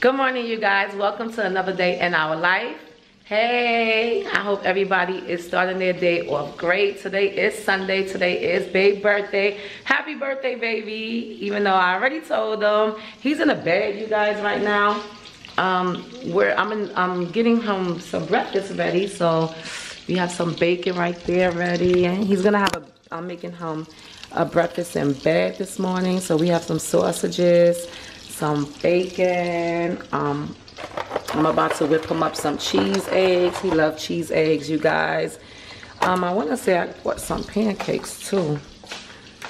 Good morning, you guys. Welcome to another day in our life. Hey, I hope everybody is starting their day off great. Today is Sunday. Today is Babe's birthday. Happy birthday, baby. Even though I already told him. He's in a bed, you guys, right now. Um, where I'm in, I'm getting him some breakfast ready. So we have some bacon right there ready. And he's gonna have a, I'm making him a breakfast in bed this morning. So we have some sausages, some bacon, um, I'm about to whip him up some cheese eggs. He loves cheese eggs, you guys. Um, I want to say I bought some pancakes too.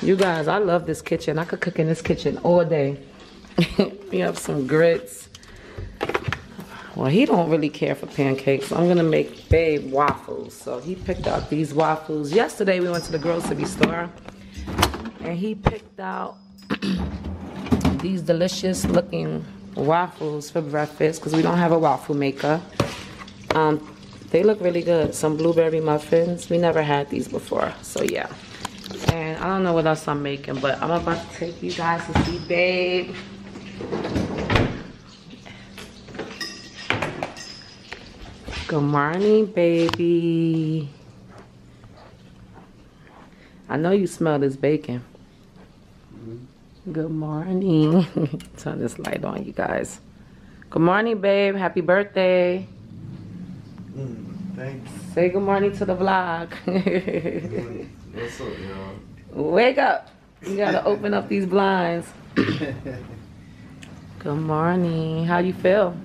You guys, I love this kitchen. I could cook in this kitchen all day. we have some grits. Well, he don't really care for pancakes. I'm gonna make Babe waffles. So he picked out these waffles. Yesterday we went to the grocery store and he picked out these delicious looking waffles for breakfast because we don't have a waffle maker. Um, they look really good. Some blueberry muffins. We never had these before, so yeah. And I don't know what else I'm making, but I'm about to take you guys to see Babe. Good morning, baby. I know you smell this bacon. Good morning. Turn this light on, you guys. Good morning, babe. Happy birthday. Mm, thanks. Say good morning to the vlog. What's up, y'all? Wake up. You gotta open up these blinds. Good morning. How you feel?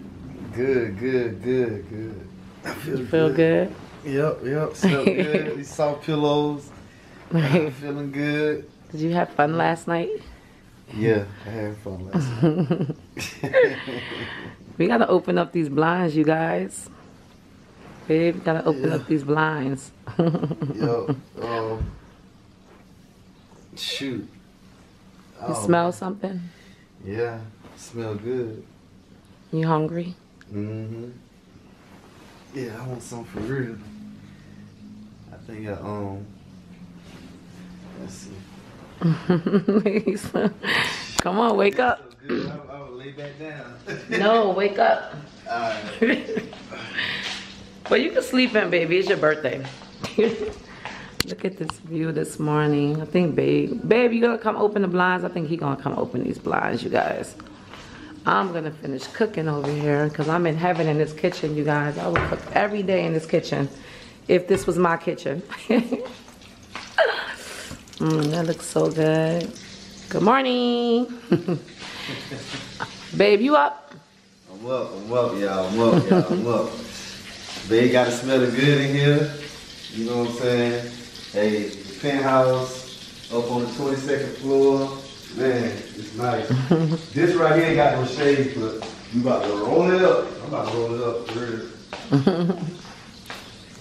Good, good, good, good. I feel, You feel good? Yep, yep. Feel good. These soft pillows. I'm feeling good. Did you have fun last night? Yeah, I had fun last night. We gotta open up these blinds, you guys. Babe, gotta open Yeah. up these blinds. Yo, um, shoot. You Oh, smell something? Yeah, smell good. You hungry? Mm-hmm. Yeah, I want some for real. I think I um. Let's see. Come on, wake up. No, wake up. Well, you can sleep in, baby. It's your birthday. Look at this view this morning. I think, babe, babe, you gonna come open the blinds? I think he gonna come open these blinds, you guys. I'm gonna finish cooking over here because I'm in heaven in this kitchen, you guys. I would cook every day in this kitchen if this was my kitchen. Mm, that looks so good. Good morning. babe, you up? I'm up, I'm up, y'all. I'm up, y'all. I'm up. They got to smell it good in here. You know what I'm saying? Hey, the penthouse up on the 22nd floor. Man, it's nice. this right here ain't got no shades, but you about to roll it up. I'm about to roll it up for real. I'm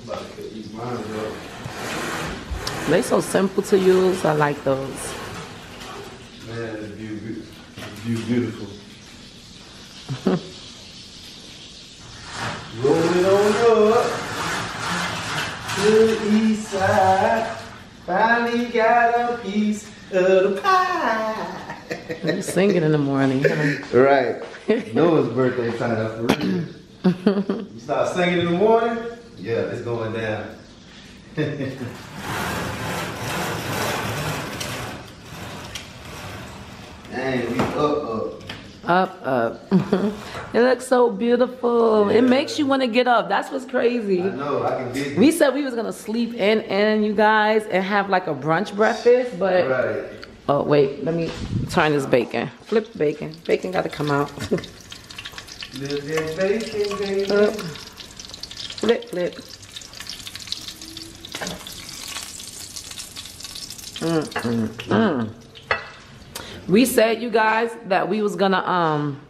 about to these lines up. They so simple to use. I like those. Man, this view, good- view beautiful. Roll it on up to the east side. Finally got a piece of the pie. You singing in the morning. huh? right. Noah's birthday time for real. you start singing in the morning? Yeah, it's going down. Dang, we up, up. Up, up. it looks so beautiful. It makes you want to get up. That's what's crazy. I know, I can We said we was gonna sleep in, in you guys, and have like a brunch breakfast, but Right. oh wait, let me turn this bacon. Flip the bacon. Bacon got to come out. Bacon, baby. Up. Flip, flip. Mm, mm, mm. We said you guys that we was gonna um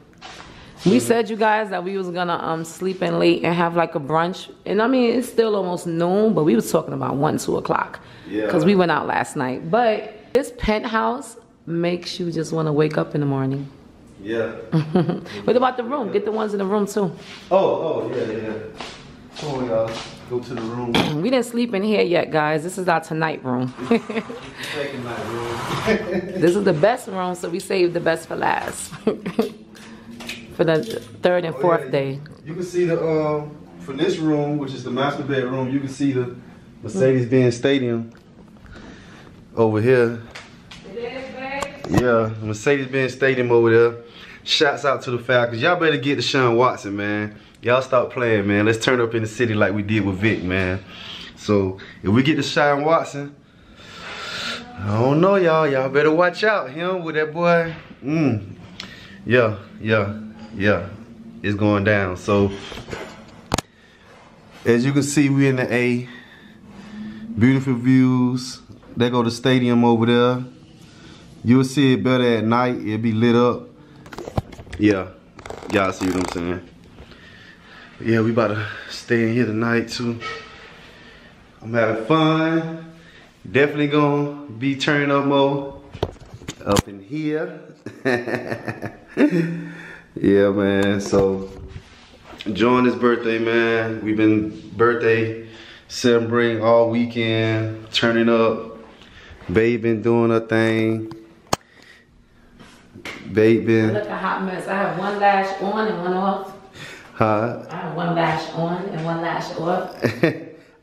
we said you guys that we was gonna um sleep in late and have like a brunch and I mean it's still almost noon but we was talking about one two o'clock Yeah. because we went out last night but this penthouse makes you just want to wake up in the morning Yeah. what about the room get the ones in the room too Oh, oh, yeah, yeah. Come on, y'all. Go to the room. we didn't sleep in here yet guys this is our tonight room Second night room. this is the best room so we saved the best for last for the third and Oh, fourth yeah, day. You can see the uh, from this room, which is the master bedroom. You can see the Mercedes-Benz Stadium over here. Yeah, Mercedes-Benz Stadium over there. Shouts out to the Falcons. Y'all better get Deshaun Watson, man. Y'all stop playing, man. Let's turn up in the city like we did with Vick, man. So if we get Deshaun Watson, I don't know, y'all. Y'all better watch out. Him with that boy. Mm. Yeah, yeah, yeah. It's going down. So as you can see, we in the A. Beautiful views. They go the stadium over there. You'll see it better at night. It'll be lit up. Yeah. Y'all see what I'm saying? Yeah, we about to stay in here tonight too. I'm having fun. Definitely gonna be turning up more up in here. yeah, man. So enjoying his birthday, man. We've been birthday celebrating all weekend, turning up. Babe been doing her thing. Babe been, Look a hot mess. I have one lash on and one off. Huh? I have one lash on and one lash off.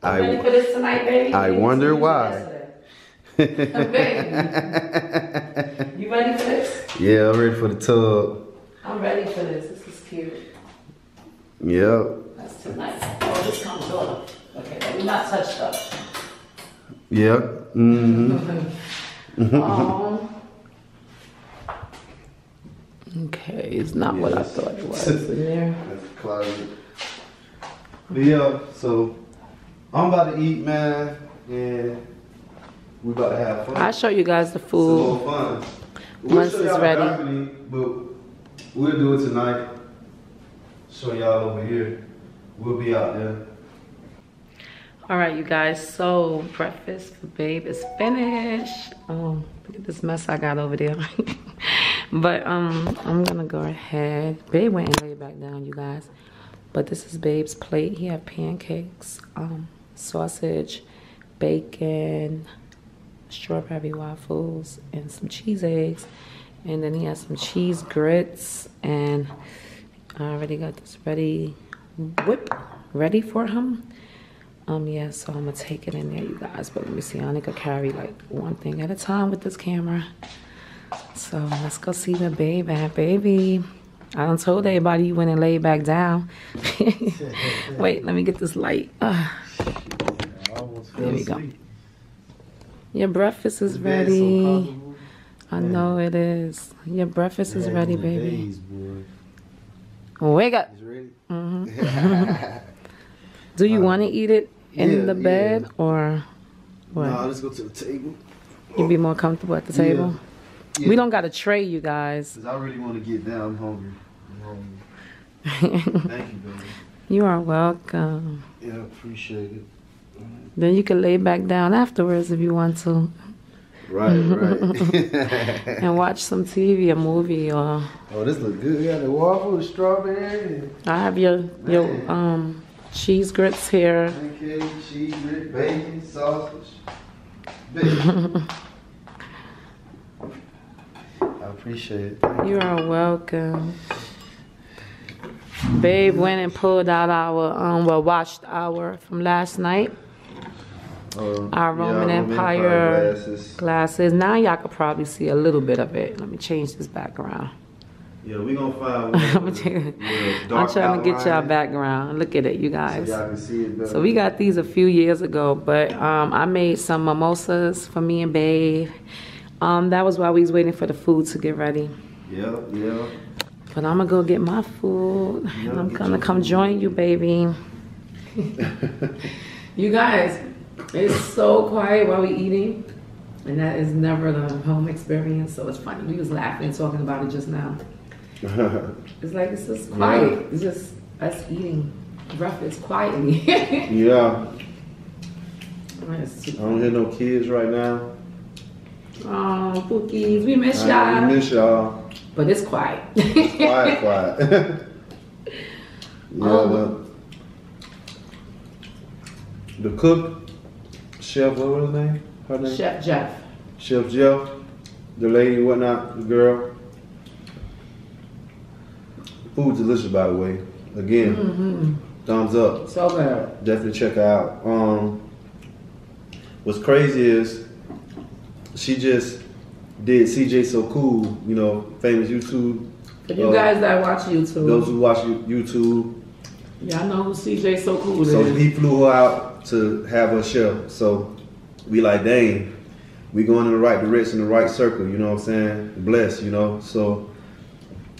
You ready I, for this tonight, baby? I Baby, wonder why. Baby, you ready for this? yeah, I'm ready for the tub. I'm ready for this. This is cute. Yep. That's too nice. Oh, this comes off. Okay, let me not touch stuff. Yep. Mm-hmm. um, it's not what I Yes. thought it was in there. That's the closet. But yeah, so I'm about to eat, man, and we about to have fun. I'll show you guys the It's a food. little fun. We'll Once show it's y'all the ready. balcony, but we'll do it tonight. Show y'all over here. We'll be out there. All right, you guys. So breakfast for babe is finished. Um, look at this mess I got over there. but um, I'm gonna go ahead. Babe went and laid back down, you guys. But this is babe's plate. He had pancakes, um, sausage, bacon, strawberry waffles, and some cheese eggs. And then he has some cheese grits, and I already got this ready, whip ready for him. Um, yeah, so I'm gonna take it in there, you guys. But let me see, I only could carry like one thing at a time with this camera. So let's go see the baby, baby. I done told everybody you went and laid back down. Wait, let me get this light. Ah, There we go. your breakfast is ready. I know it is. Your breakfast is ready, baby. Wake up. Do you want to eat it in yeah, the bed yeah. or what? Nah, let's go to the table. You'd be more comfortable at the table? Yeah. We don't got to tray, you guys. Cause I really want to get down. I'm hungry. I'm hungry. Thank you, baby. You are welcome. Yeah, appreciate it. Then you can lay back down afterwards if you want to Right, right. and watch some TV, a movie, or oh, this look good. We got the waffle, the strawberry, I have your your um cheese grits here. cheese, grit, bacon, sausage. Bacon. Appreciate it. You are welcome. Babe went and pulled out our um well watched our from last night. Uh, Our Roman Empire glasses. glasses. Now y'all could probably see a little bit of it. Let me change this background. Yeah, we gonna find I'm one. with a- with a I'm trying to get y'all background. Look at it, you So guys. y'all can see it. So we got these a few years ago, but um, I made some mimosas for me and Babe. Um, that was while we was waiting for the food to get ready. Yeah, yeah. But I'm gonna go get my food. Yeah, and I'm gonna your come join you, baby. you guys, it's so quiet while we eating, and that is never the home experience. So it's funny. We was laughing and talking about it just now. It's like it's just quiet. It's just us eating breakfast quietly. yeah. It's too I don't hear no kids right now. Oh, Pookies, we miss y'all. miss y'all. But it's quiet. it's Quiet, quiet. yeah, Um, the, the cook, chef, what was her name? Her name? Chef Jeff. Chef Jeff, the lady, whatnot, the girl. Food delicious, by the way. Again, Mm-hmm. thumbs up. So good. Definitely check out. Um, what's crazy is she just did CJ So Cool, you know, famous YouTube. For you Uh, guys that watch YouTube, Those who watch YouTube, y'all know who CJ So Cool so is. he flew her out to have her show. So we like, dang, we going in the right direction, the right circle. You know what I'm saying? Blessed, you know. So,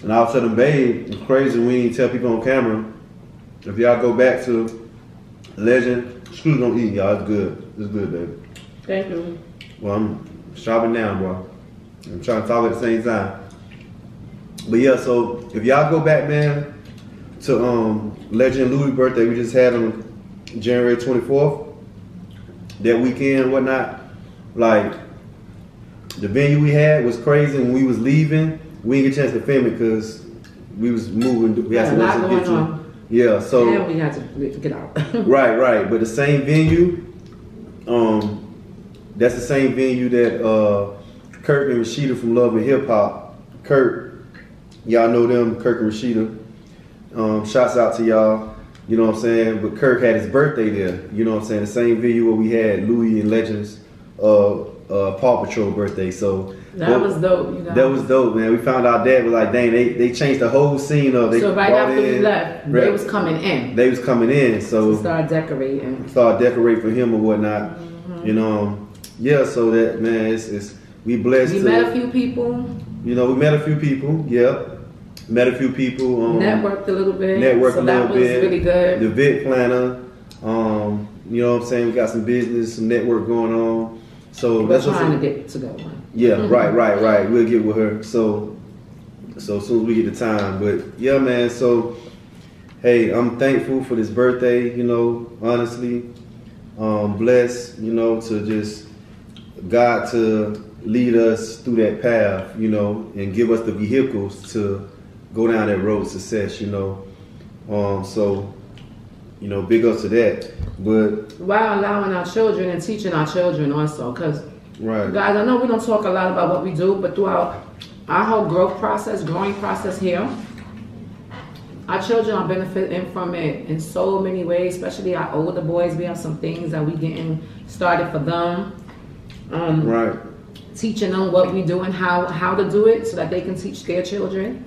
and all of a sudden, babe, it's crazy. We ain't tell people on camera. If y'all go back to Legend, screw don't eat, y'all. It's good. It's good, baby. Thank you. Well, I'm shopping now, bro. I'm trying to talk at the same time. But yeah, so if y'all go back, man, to um Legend Louis' birthday we just had on January 24th, that weekend, whatnot, like the venue we had was crazy. When we was leaving, we didn't get a chance to film it because we was moving. We had Yeah, some work to get going to. on. Yeah, so and we had to get out. Right, right. But the same venue, um, that's the same venue that uh, Kirk and Rasheeda from Love and Hip Hop. Kirk, y'all know them, Kirk and Rasheeda. Um, shouts out to y'all. You know what I'm saying? But Kirk had his birthday there. You know what I'm saying? The same venue where we had Louis and Legends, uh, uh, Paw Patrol birthday. So that was dope, you know. that was dope, man. We found out dad was like, dang, they, they changed the whole scene up. They so right after we in- left, they Right. was coming in they was coming in. So to start decorating. start decorating for him or whatnot. Mm-hmm. You know, yeah. So that man, it's, it's we blessed. We to, met a few people, You know, we met a few people. Yeah, met a few people. Um, networked a little bit. networked so a that little was bit. really good. The event planner. Um, you know what I'm saying? We got some business, some network going on. So We're that's trying to get to go one. yeah, right, right, right. We'll get with her. So, so as soon as we get the time. But yeah, man. So, hey, I'm thankful for this birthday. You know, honestly, um, blessed. You know, to just God to lead us through that path. You know, and give us the vehicles to go down that road success. You know, um, so you know, big ups to that. But While allowing our children and teaching our children also, because right, guys, I know we don't talk a lot about what we do, but throughout our whole growth process, growing process here, our children are benefiting from it in so many ways, especially our older boys. We have some things that we getting started for them. Um, right, teaching them what we do and how how to do it so that they can teach their children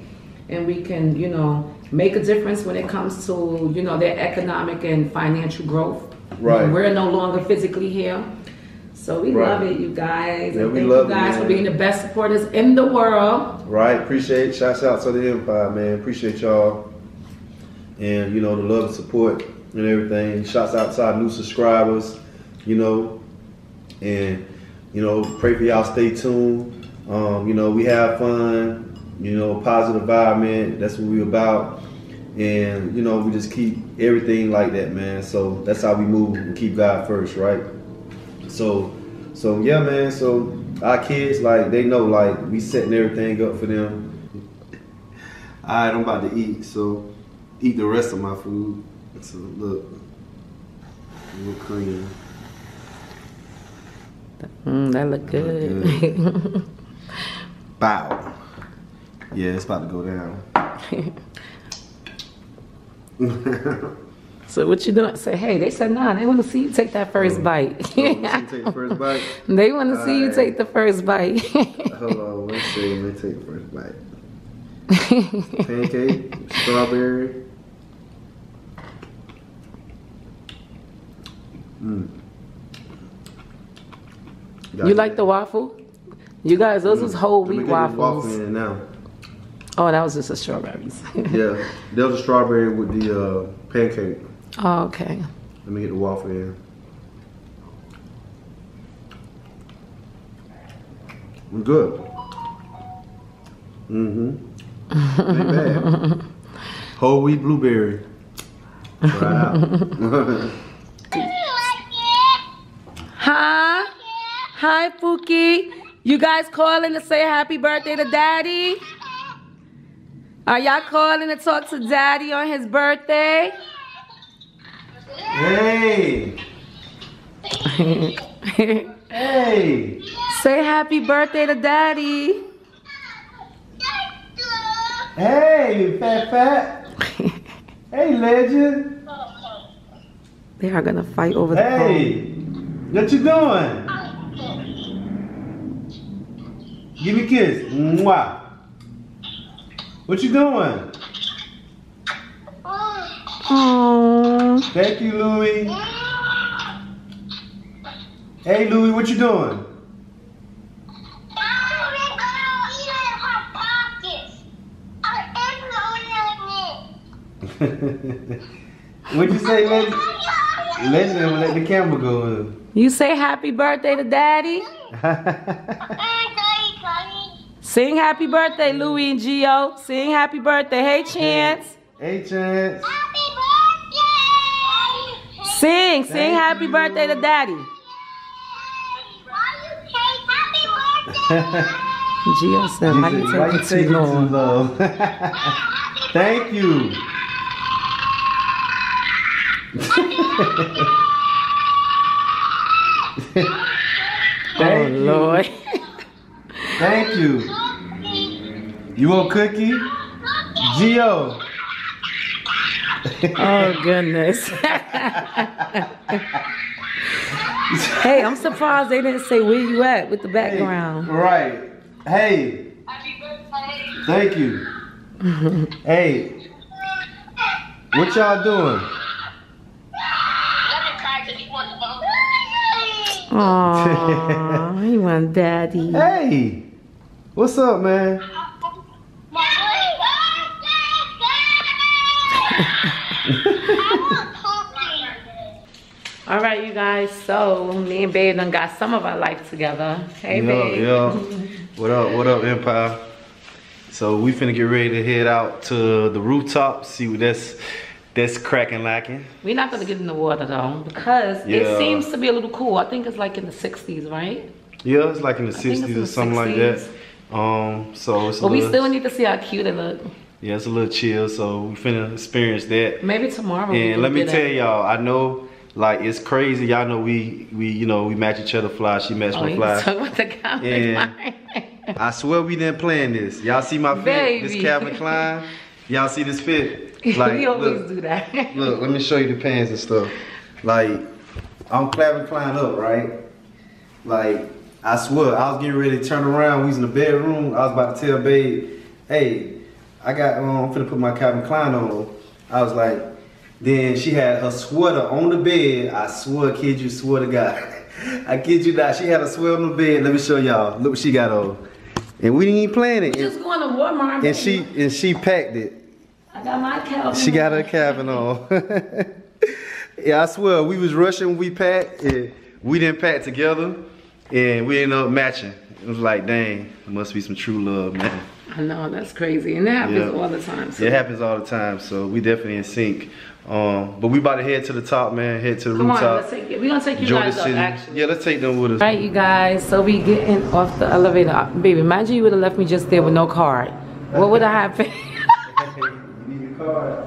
and we can you know make a difference when it comes to you know their economic and financial growth Right. we're no longer physically here so we Right. love it you guys Yeah, and we love you it, guys for being the best supporters in the world Right, appreciate shouts out to the Empire, man. Appreciate y'all. And you know, the love and support and everything. Shouts out to our new subscribers, you know. And, you know, pray for y'all stay tuned. Um, you know, we have fun, you know, positive environment. That's what we about. And, you know, we just keep everything like that, man. So that's how we move and keep God first, right? So, so yeah, man. So our kids, like, they know, like, we setting everything up for them. All right, I'm about to eat, so eat the rest of my food. So look, little mm, that look good Bow. Yeah, it's about to go down. so what you doing say hey they said nah they want to see you take that first bite So, you take the first bite. they want to see you take the first bite Hold on, one second. Let me take the first bite. Pancake, strawberry. Mm. You like the waffle? You guys, those was whole Let me wheat waffle waffles. in now. Oh, that was just the strawberries. Yeah, there was a strawberry with the uh, pancake. oh, okay. Let me get the waffle in. We're good. Mm-hmm. Ain't bad. Whole wheat blueberry. Try it out. Hi. Hi, Pookie. You guys calling to say happy birthday to Daddy? Are y'all calling to talk to Daddy on his birthday? hey! Hey! say happy birthday to Daddy. Hey, fat fat. hey, legend. They are gonna fight over the phone. Hey, what you doing? Give me a kiss. Mwah. What you doing? Aww. Thank you, Louie. Hey, Louie, what you doing? What'd you say? Legend will let the camera go You say happy birthday to daddy? Sing happy birthday, Louie and Gio. Sing happy birthday. Hey, Chance. hey, Chance. Happy birthday. Sing, sing Thank happy you. birthday to daddy. Gio said, why you Why you taking taking too too long? long? Thank you. Oh, Thank you. Lord. Thank you. You want cookie? Gio. Oh, goodness. hey, I'm surprised they didn't say where you at with the background. Right. Hey, thank you. hey, what y'all doing? Aww, he want daddy. Hey, what's up, man? All right, you guys. So me and Babe done got some of our life together. Hey, yeah, Babe. yeah. What up? What up, Empire? So we finna get ready to head out to the rooftop, see what that's that's cracking lacking. We're not gonna get in the water though because Yeah. it seems to be a little cool. I think it's like in the 60s, right? Yeah, it's like in the think it's in sixties or the something like that. Um, so it's a But we still need to see how cute it look. yeah, it's a little chill. So we finna experience that. Maybe tomorrow. And let me tell y'all, I know like it's crazy. Y'all know we we you know we match each other fly. She matched Oh, my fly. talking about the Calvin. I swear we didn't plan this. Y'all see my fit? This. Calvin Klein. Y'all see this fit? Like, we always look, do that. look, let me show you the pants and stuff. Like, I'm Calvin Klein up, right? Like, I swear, I was getting ready to turn around. We was in the bedroom. I was about to tell Babe, hey, I got, um, I'm finna put my Calvin Klein on. I was like, then she had her sweater on the bed. I swear, kid you, swear to God. I kid you not. She had a sweater on the bed. Let me show y'all. Look what she got on. And we didn't even plan it. Just going to Walmart. And she and she packed it. I got my Calvin. She got her Calvin on. yeah, I swear we was rushing when we packed. And we didn't pack together, and we ended up matching. It was like, dang, it must be some true love, man. I know that's crazy, and that happens Yeah. all the time. So. It happens all the time, so we definitely in sync. Um, but we about to head to the top, man. Head to the Come rooftop. let's take. We're gonna take you Jordan guys up City. actually. Yeah, let's take them with us. All right, you guys. So we getting off the elevator. Baby, imagine you would have left me just there with no card. What would have happened? You need a card?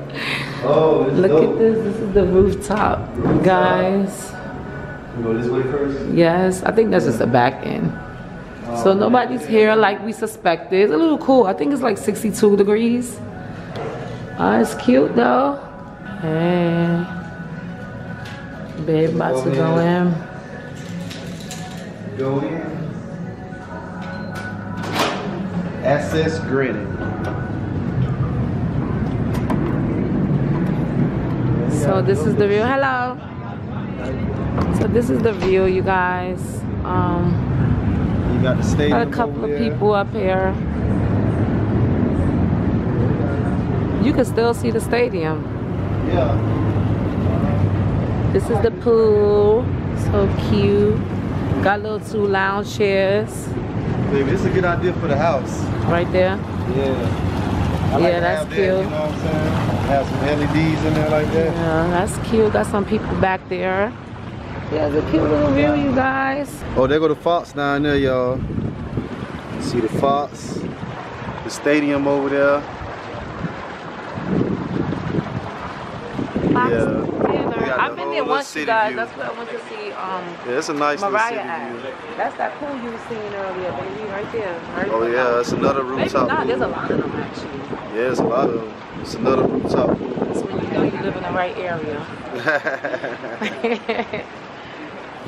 Oh, Look dope. at this. This is the rooftop, guys. We go this way first. Yes, I think that's just the back end. So nobody's here like we suspected. It's a little cool. I think it's like 62 degrees. Oh, it's cute though. Hey. Babe about to go in. Go in. Access granted. So this is the view. Hello. So this is the view, you guys. Um, You got the stadium. got a couple of people up here. You can still see the stadium. Yeah. This is the pool. So cute. Got little two lounge chairs Baby, this is a good idea for the house. right there. Yeah. I Yeah, to that's have that, cute. you know what I'm saying? Have some LEDs in there like that. Yeah, that's cute. Got some people back there. Yeah, it's a cute little view, you guys. Oh, there go the Fox down there, y'all. See the Fox. The stadium over there. Fox Yeah. Theater. We got I've been didn't little you guys. view. That's what I went to see. Um, Yeah, it's a nice Mariah little city view. That's that pool you were seeing earlier, baby, right there. Right Oh yeah, that's another Maybe rooftop. not. There's a lot of them actually. Yeah, it's a lot of them. It's another rooftop. pool. That's when you know you live in the right area.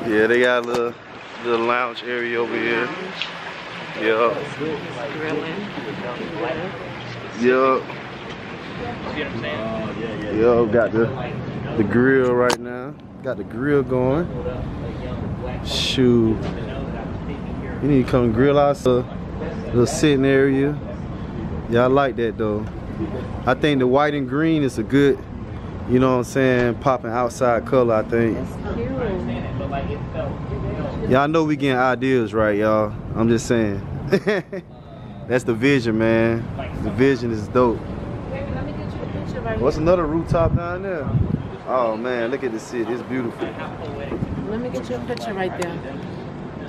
yeah, they got a little little lounge area over here. Yeah, Grilling. yeah. Yo, got the the grill right now. Got the grill going. Shoot. You need to come grill out the little sitting area. Yeah, I like that though. I think the white and green is a good, you know what I'm saying, popping outside color, I think. Y'all know we getting ideas right, y'all. I'm just saying. That's the vision, man. The vision is dope. Baby, let me get you a picture right What's another rooftop down there? Oh man, look at the city. It's beautiful. Let me get you a picture right there.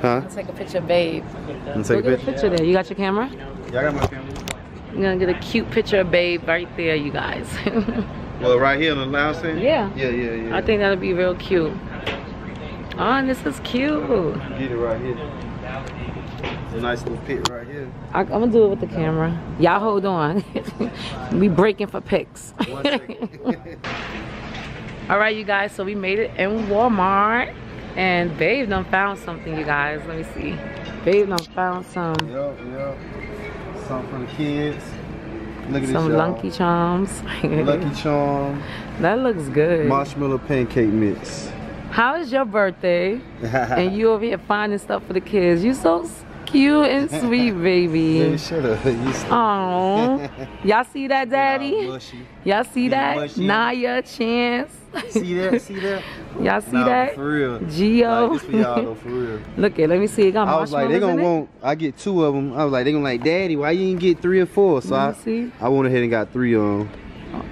Huh? I'll take a picture, babe. Let's Go take get a a picture. picture there. You got your camera? Yeah, I got my camera. You're gonna get a cute picture of babe right there, you guys. Well, right here in the lounge thing? Yeah. Yeah, yeah, yeah. I think that'll be real cute. Oh, and this is cute. Get it right here. It's a nice little pit right here. I, I'm gonna do it with the camera. Y'all hold on. we breaking for pics. All right, you guys. So we made it in Walmart, and Babe done found something, you guys. Let me see. Babe done found some yup, yup. Something for the kids. Look at some. Lucky Charms. Lucky Charm. that looks good. Marshmallow pancake mix. How is your birthday? and you over here finding stuff for the kids. You so cute and sweet, baby. shut up. You stupid. Oh, y'all see that, Daddy? Y'all see that? mushy. Naya, Chance. See that? See that? Y'all see nah, that? For real. Gio. Like, for y'all though, for real. Look it. Let me see. It got I was like, they gonna want. I get two of them. I was like, they gonna like, Daddy, why you didn't get three or four? So I, see. I went ahead and got three of them.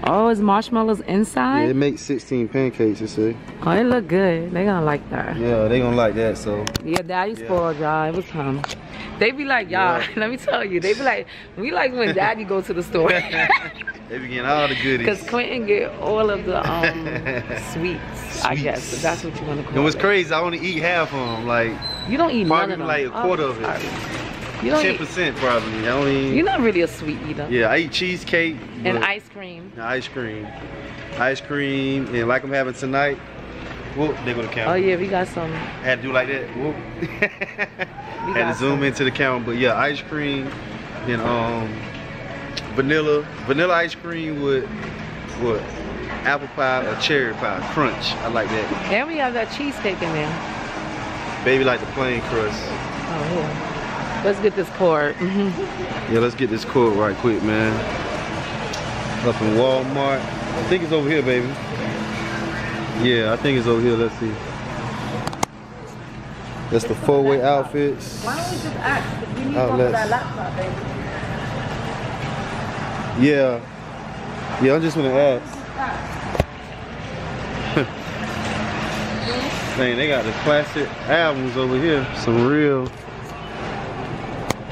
Oh, it's marshmallows Yeah, inside. it makes 16 pancakes. You see? Oh, it look good. They gonna like that. Yeah, they gonna like that. So Yeah, Daddy Yeah. spoiled y'all. It was him. They be like, y'all. Yeah. Let me tell you. They be like, we like when Daddy go to the store. They be getting all the goodies. Cause Quentin get all of the um sweets, I guess. If that's what you want to call it. it. crazy, I only eat half of them. Like You don't eat Probably none of them. like a Oh, quarter of it. sorry. You don't ten eat. percent probably. I only. You're not really a sweet eater. Yeah, I eat cheesecake And ice cream. and ice cream, ice cream, and like I'm having tonight. Whoop, they go to camera. Oh yeah, we got some. Had to do like that. Whoop. Had to zoom some. into the camera, but yeah, ice cream and um vanilla vanilla ice cream with what apple pie or cherry pie crunch. I like that. And we have that cheesecake in there. Baby like the plain crust. Oh yeah. Let's get this cord. hmm Yeah, let's get this quote right quick, man. Up in Walmart. I think it's over here, baby. Yeah, I think it's over here. Let's see. That's the four-way outfits. Why don't we just ask? we need Oh, one for that laptop, baby. Yeah. Yeah, I'm just gonna ask. Dang, they got the classic albums over here. Some real.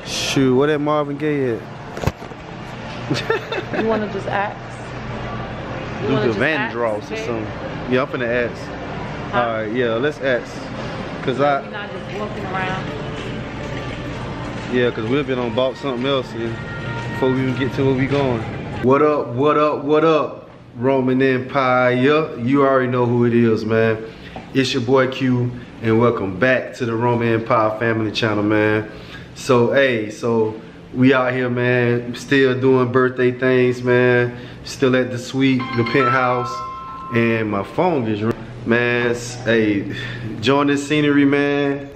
Shoot, what that Marvin Gaye at? You want to just ask? You wanna Luther Vandross or something. Yeah, I'm finna ask. Huh? All right, yeah, let's ask. Cause I, not just walking around. yeah, cause we've been on bought something else before we even get to where we going. What up? What up? What up? Roman Empire. You already know who it is, man. It's your boy Q, and welcome back to the Roman Empire Family Channel, man. So, hey, so we out here, man. Still doing birthday things, man. Still at the suite, the penthouse, and my phone is man. Hey, join this scenery, man.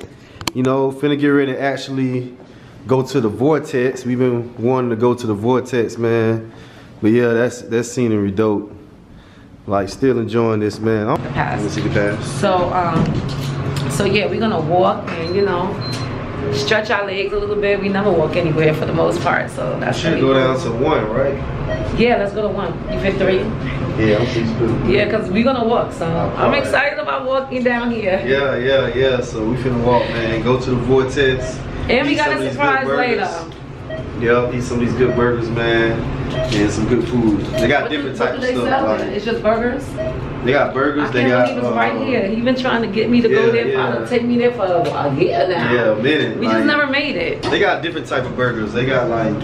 You know, finna get ready to actually go to the vortex. We've been wanting to go to the vortex, man. But yeah, that's that scenery dope. Like still enjoying this, man. I'm, pass. Let me see the pass. So, um, so yeah, we're gonna walk and you know, stretch our legs a little bit. We never walk anywhere for the most part, so that's Should gonna go down to one, right? Yeah, let's go to one. You fit three? Yeah, I'm six two. Yeah, cause we're gonna walk. So I'm Alright. excited about walking down here. Yeah, yeah, yeah. So we finna walk, man. Go to the vortex. And we got a surprise later. Yep, eat some of these good burgers, man, and some good food. They got What different types of stuff. Like. It's just burgers. they got burgers. I they got. believe it's right uh, here. He been trying to get me to go there. yeah. Probably take me there for a year now. Yeah, a minute. We like, just never made it. They got different type of burgers. They got like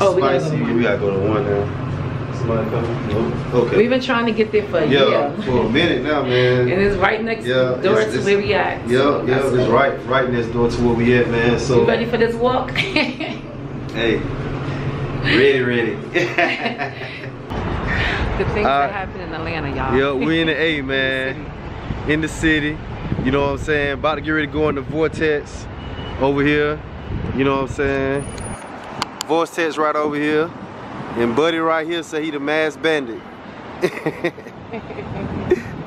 Oh, we gotta spicy. go we gotta go to one now. Somebody coming? Nope. Okay. We've been trying to get there for a yeah, year. for a minute now, man. And it's right next Yeah, door it's- to it's- where we at. Yeah, So yeah, that's- it's right, right next door to where we at, man. So, You ready for this walk? hey, ready, ready. the things Uh, that happen in Atlanta, y'all. yeah, we in the A, man, in the city. You know what I'm saying? About to get ready to go in the vortex over here. You know what I'm saying? Vortex right over here, and Buddy right here say he the mass bandit.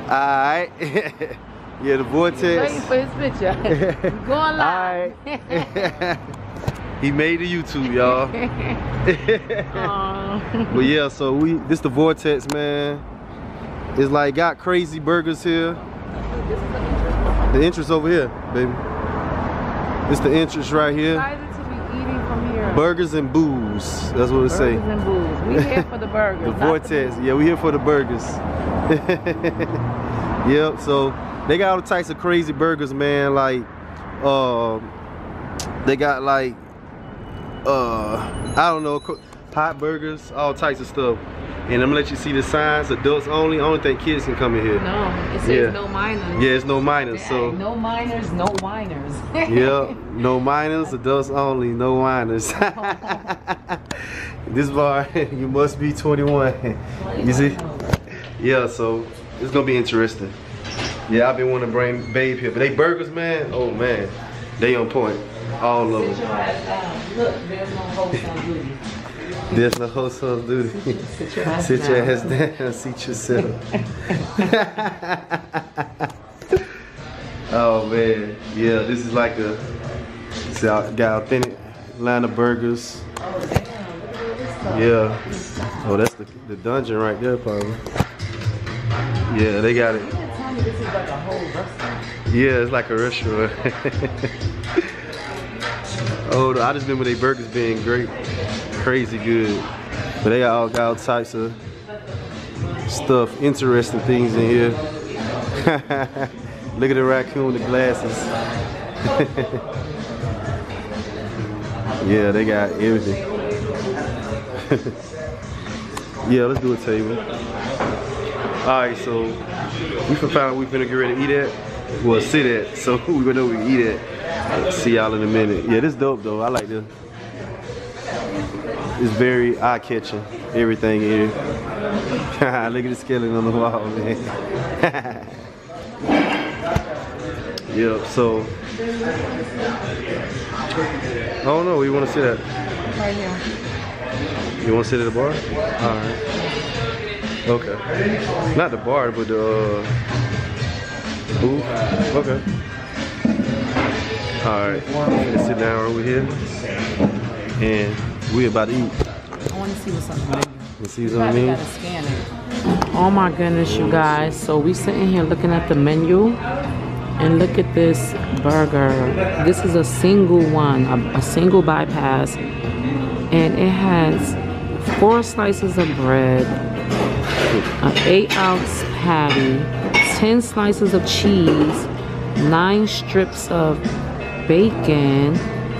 All right. yeah, the vortex. Waiting for his picture. Going live. Alright. he made the YouTube, y'all. But yeah, so we this the vortex, man. It's like got crazy burgers here. The entrance over here, baby. It's the entrance right here. Excited to be eating from here. Burgers and booze. That's what it say. Burgers and booze. We here for the burgers. The vortex. Yeah, we here for the burgers. yep. So they got all types of crazy burgers, man. Like, uh, they got like, uh, I don't know, hot burgers, all types of stuff. And I'm gonna let you see the signs. Adults only. I don't think kids can come in here. No, it says Yeah. no minors. Yeah, it's no minors. So. no minors, no whiners. Yep, no minors, adults only, no whiners. this bar, you must be 21. you see? Yeah, so it's gonna be interesting. Yeah, I've been wanting to bring Babe here, but they burgers, man. Oh man, they on point. All of them. your ass down. Look, there's no host on duty. There's no host on duty. Sit your ass Sit your ass down, seat yourself. oh man, yeah, this is like a, it's out, got authentic line of burgers. Yeah. Oh, that's the, the dungeon right there, probably. Yeah, they got it. Tell me this is like a whole restaurant. Yeah, it's like a restaurant. oh, I just remember they burgers being great, crazy good. But they all, got all types of stuff, interesting things in here. Look at the raccoon with the glasses. yeah, they got everything. yeah, let's do a table. Alright, so we find we finna get ready to eat at. Well, sit at. So we gonna know we eat at. See y'all in a minute. Yeah, this dope though. I like this. It's very eye catching. Everything here. Look at the skeleton on the wall, man. yep. So I don't know. You want to sit at? Right here. You want to sit at the bar? All right. Okay. Not the bar, but the uh, booth. Okay. All right. Let's sit down over here, and we about to eat. I want to see what's on the menu. Let's see what's You on the menu. gotta scan it. Oh my goodness, you guys. So we sitting here looking at the menu and look at this burger. This is a single one, a, a single bypass. And it has four slices of bread, an eight ounce patty, 10 slices of cheese, nine strips of bacon,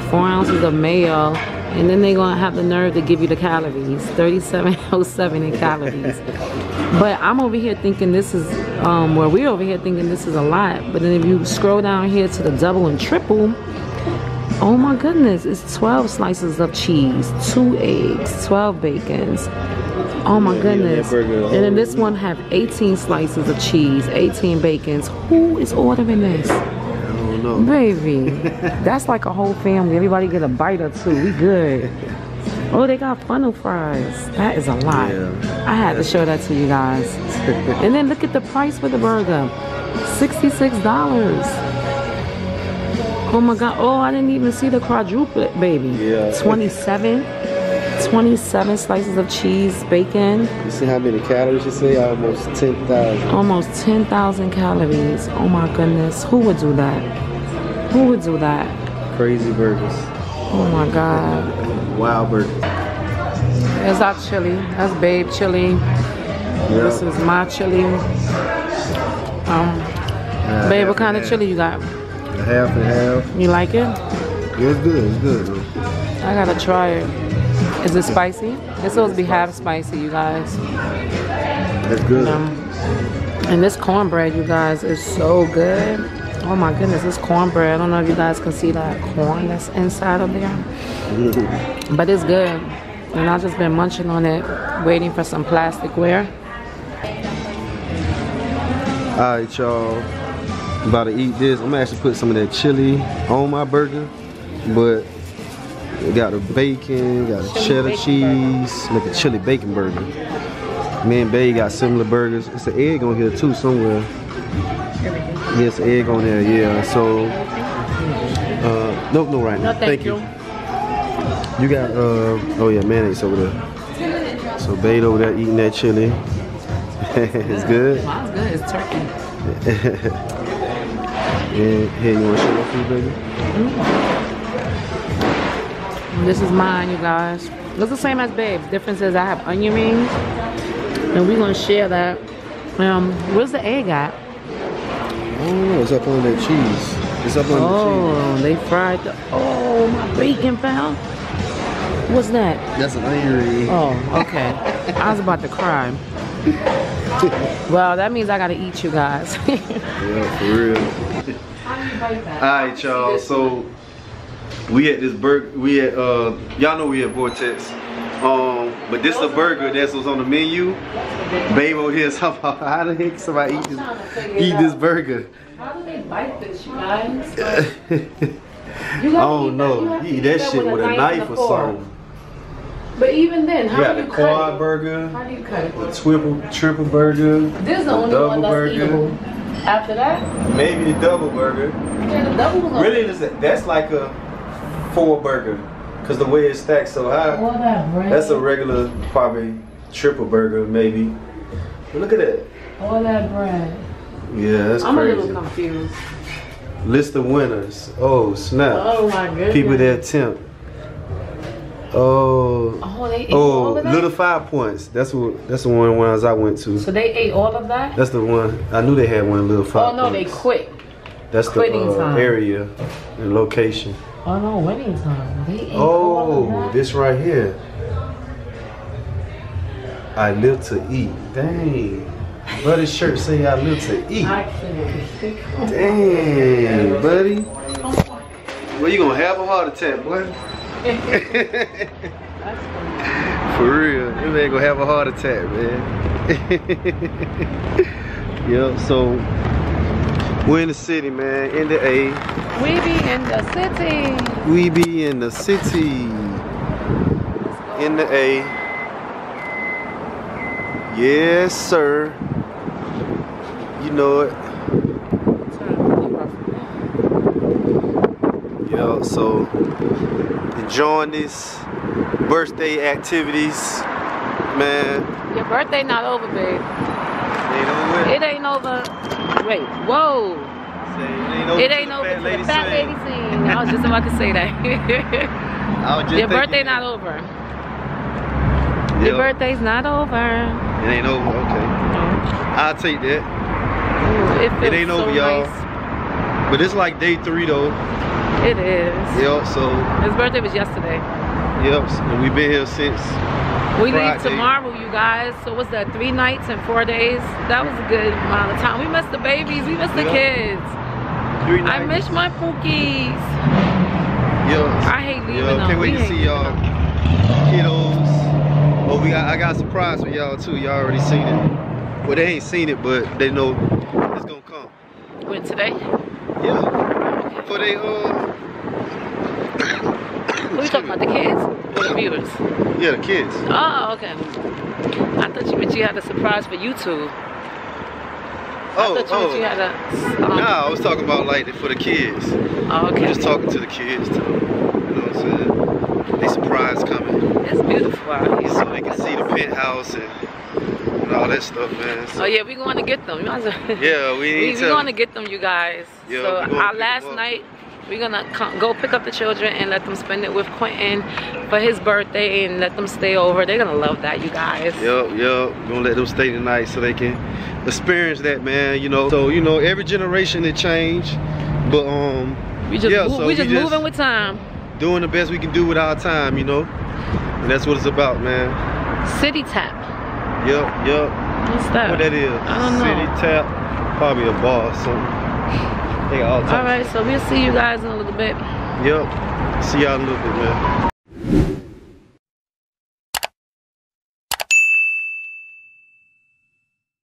four ounces of mayo, and then they're gonna have the nerve to give you the calories 3707 in calories. but I'm over here thinking this is, um, well, we're over here thinking this is a lot, but then if you scroll down here to the double and triple, Oh my goodness, it's 12 slices of cheese, two eggs, 12 bacons. Oh my Yeah, goodness. And then this one have 18 slices of cheese, 18 bacons. Who is ordering this? Baby, that's like a whole family. Everybody get a bite or two. We good. Oh, they got funnel fries. That is a lot. Yeah. I had to show that to you guys. and then look at the price for the burger. $66. Oh my god. Oh, I didn't even see the quadruplet, baby. Yeah. 27. 27 slices of cheese, bacon, You see how many calories you say? Almost 10,000. almost 10,000 calories. Oh my goodness. Who would do that? Who would do that? Crazy burgers. Oh my god. Wild burger. There's our chili. That's babe chili. This is my chili. Um, Uh, babe, what kind of chili you got? half. Half and half. You like it? Yeah, it's good. It's good. I gotta try it. Is it spicy? It's supposed to be half spicy, you guys. That's good. Um, and this cornbread, you guys, is so good. Oh my goodness, this cornbread. I don't know if you guys can see that corn that's inside of there. But it's good. And I've just been munching on it, waiting for some plasticware. All right, y'all. About to eat this. I'm gonna actually put some of that chili on my burger, but it got the bacon, got the Chili cheddar bacon cheese, make a chili bacon burger. Me and Bay got similar burgers. It's an egg on here too somewhere. Yes, egg on there. Yeah. So, uh, nope, no right now. No, thank you. You got uh, oh yeah, mayonnaise over there. So Bade over there eating that chili. it's good. Mine's good. It's turkey. And here, you want to show your food, baby? This is mine, you guys. It's the same as Babe's. Difference is I have onion rings, and we're gonna share that. Um, where's the egg at? Oh, it's up on that cheese. It's up on Oh, they fried the. Oh, my bacon found. What's that? That's an onion. Oh, okay. I was about to cry. Well, that means I gotta eat you guys. Yeah, for real. Alright, y'all. So we at this burger. We at uh, y'all know we at Vortex. Um, but this is a burger that's what's on the menu. Babe over here about how the heck somebody eat this, eat this burger. How do they bite this, you guys? I don't know. You eat that shit with a knife or something. But even then, You how got do the you quad cut it? burger, How do you cut it? the triple triple burger, This is the the only double one that's burger. eatable. After that, maybe the double burger. yeah, the double was Really, that's, that's like a four burger, cause the way it stacks so high. All that bread. That's a regular, probably triple burger, maybe. But look at that. All that bread. Yeah, that's I'm a little confused. List of winners. Oh snap! Oh my goodness. People that attempt. Oh, Oh, they ate oh, all of that. little five points. That's what. That's the one ones I went to. So they ate all of that. That's the one. I knew they had one little Oh five. no, they quit. That's the quitting uh, time. area and location. Oh no, winning time. They ate Oh, this right here. I live to eat. Dang. Buddy shirt say I live to eat. Dang, buddy. Well, you gonna have a heart attack, boy. For real, you man gonna have a heart attack, man. yep. So we're in the city, man. In the A. We be in the city. We be in the city. In the A. Yes, sir. You know it. Yo, so enjoying this birthday activities, man. Your birthday not over, babe. It Ain't over. It ain't over. Wait, whoa. Say, It ain't over Fat till the lady fat lady sing. I was just about to say that. I was just Your birthday not over. Yep. Your birthday's not over. It ain't over. Okay. Mm-hmm. I'll take that. Ooh, it, feels ain't so over, y'all. nice. But it's like day three though. It is. Yep. So His birthday was yesterday. yep. And we've been here since. We leave tomorrow, you guys. So what's that? Three nights and four days. That was a good amount of time. We missed the babies. We missed the Yeah. kids. Three I nights. miss my pookies. Yeah. I hate leaving Yeah, them. can't wait We to see y'all. Kiddos. Oh, we got I got a surprise for y'all too. Y'all already seen it. Well, they ain't seen it, but they know it's gonna come. When today? Yeah. For they uh You talking about? The kids or the viewers? yeah, the kids. Oh, okay. I thought you meant you had a surprise for YouTube. Oh, I thought you meant oh. you had a. Um, Nah, I was talking about like for the kids. Oh, okay. Just talking to the kids too. You know what I'm saying? They surprise coming. It's beautiful out here. So they can see the penthouse and, and all that stuff, man. So, Oh yeah, we going to get them. You might as well- yeah, we We, need we to. going to get them, you guys. Yeah, so our last night we're gonna go pick up the children and let them spend it with Quentin for his birthday and let them stay over. They're gonna love that, you guys. Yup, yup. Gonna let them stay tonight so they can experience that, man. You know, so you know, every generation it change, but um, We just, yeah, so we just moving with time. doing the best we can do with our time, you know, and that's what it's about, man. City tap. Yup, yup. What's that? What that is? I don't know. City tap, probably a bar or something. They all. All right, so we'll see you guys in a little bit. Yup. See y'all in a little bit, man.